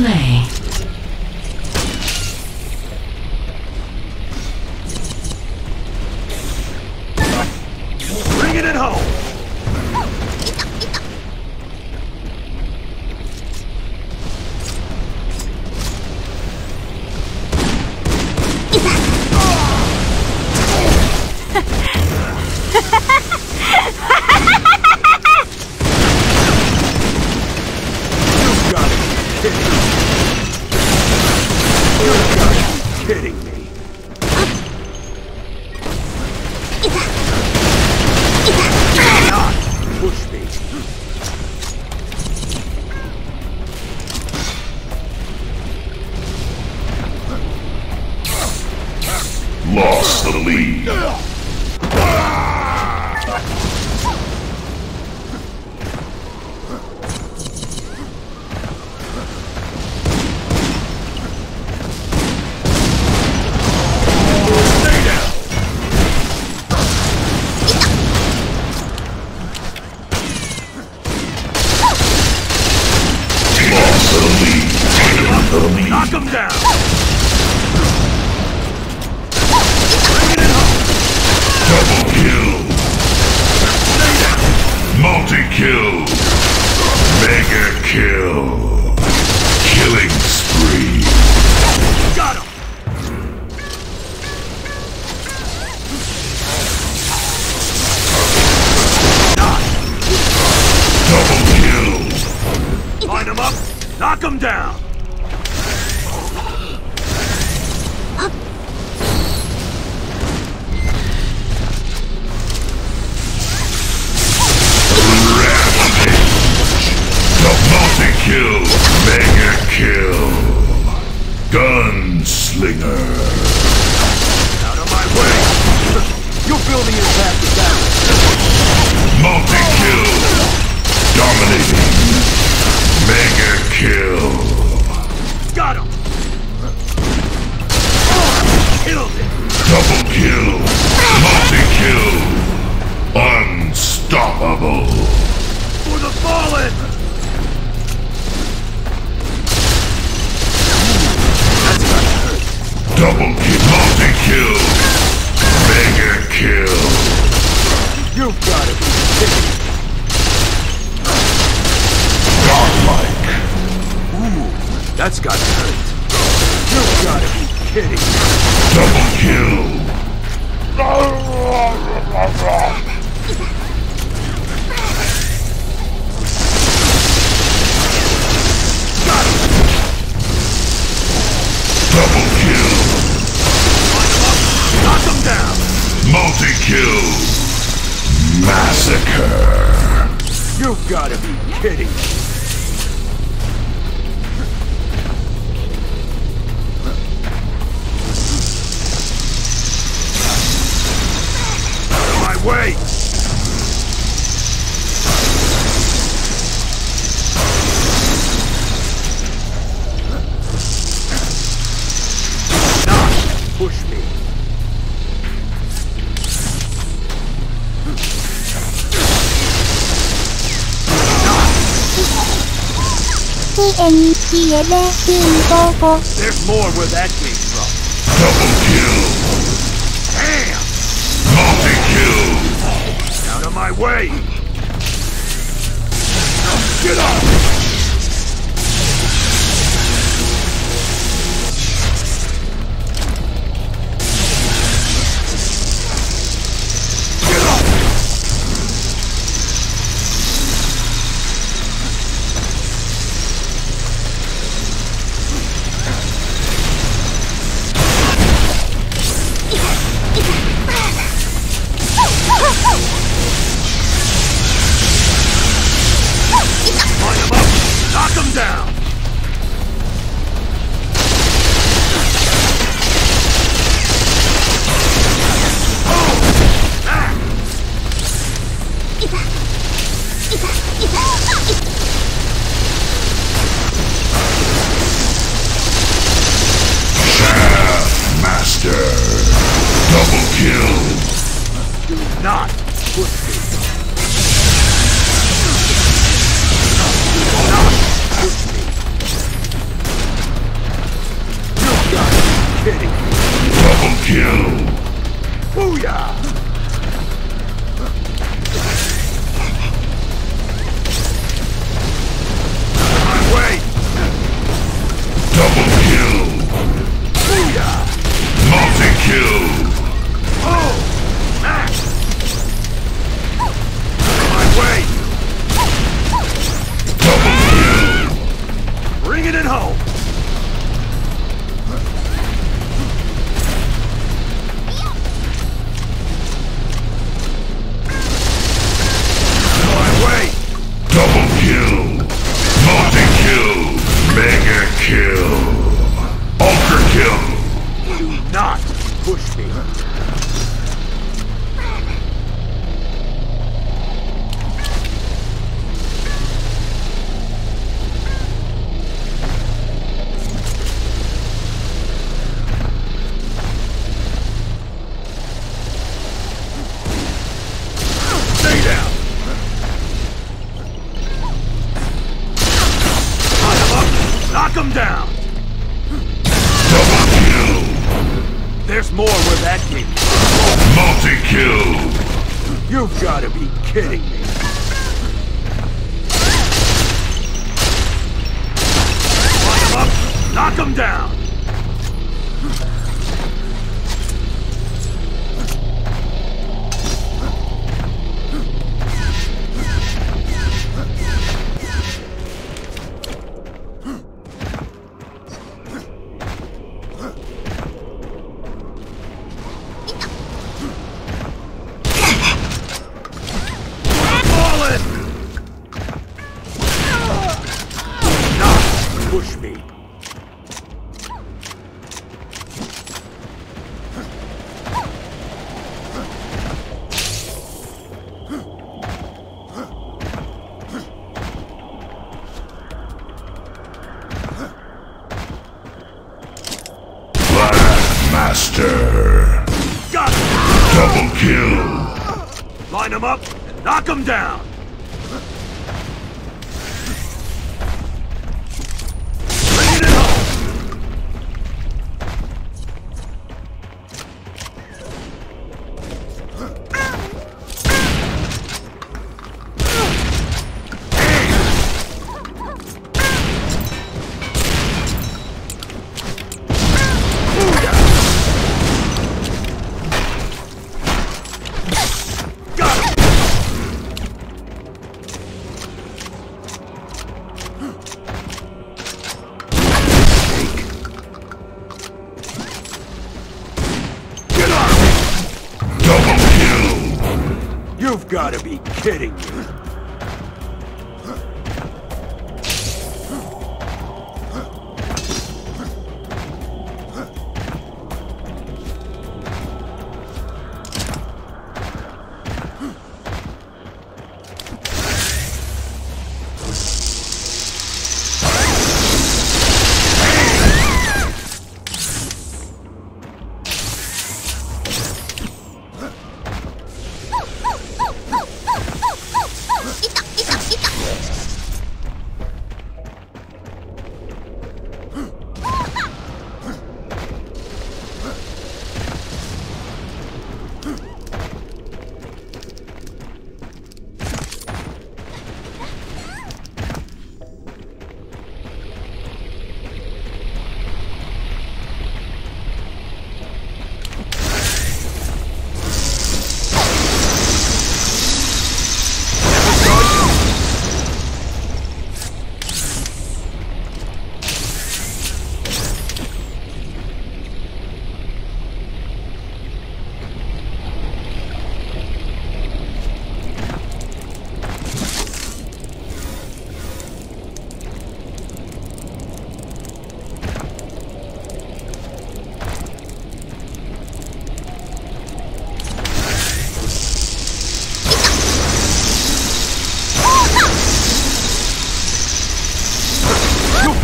Play. Be kidding me. Not push me. Lost the lead. Knock him down. Double kill. Stay down. Multi-kill. Mega kill. Killing multi-kill. Mega kill. Gunslinger. Out of my way. You're building your path to battle. Multi-kill. Dominating. Mega kill. Got him. Killed it. Double kill. Multi-kill. Unstoppable. For the fallen. Double kill. Multi-kill. Mega kill. You've kidding me. Godlike. Ooh, that's gotta hurt. You've gotta be kidding me. Double kill. Double him down. Multi-kill. Massacre. You've gotta be kidding me. My way. There's more where that came from. Double kill. Damn! Multi-kill. Out of my way! Get up! not put me. Not. You gotta kidding. Double kill. Booyah! You've got to be kidding me. Line him up. Knock him down. Line him up and knock him down.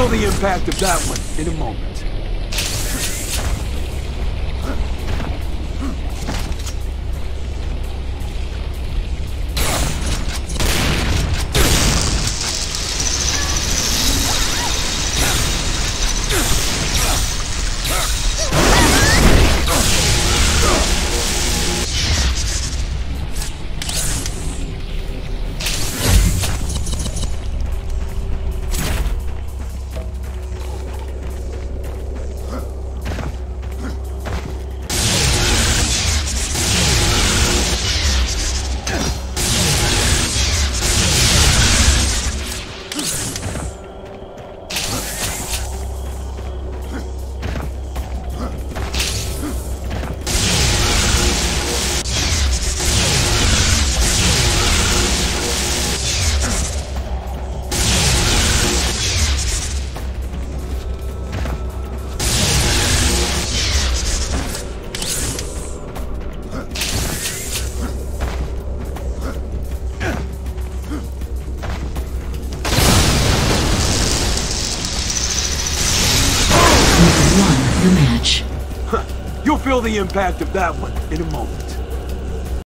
Feel the impact of that one in a moment. The impact of that one in a moment.